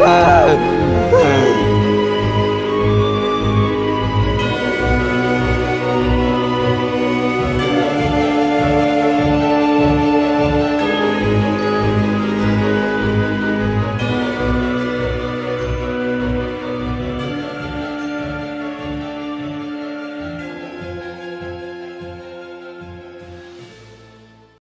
high.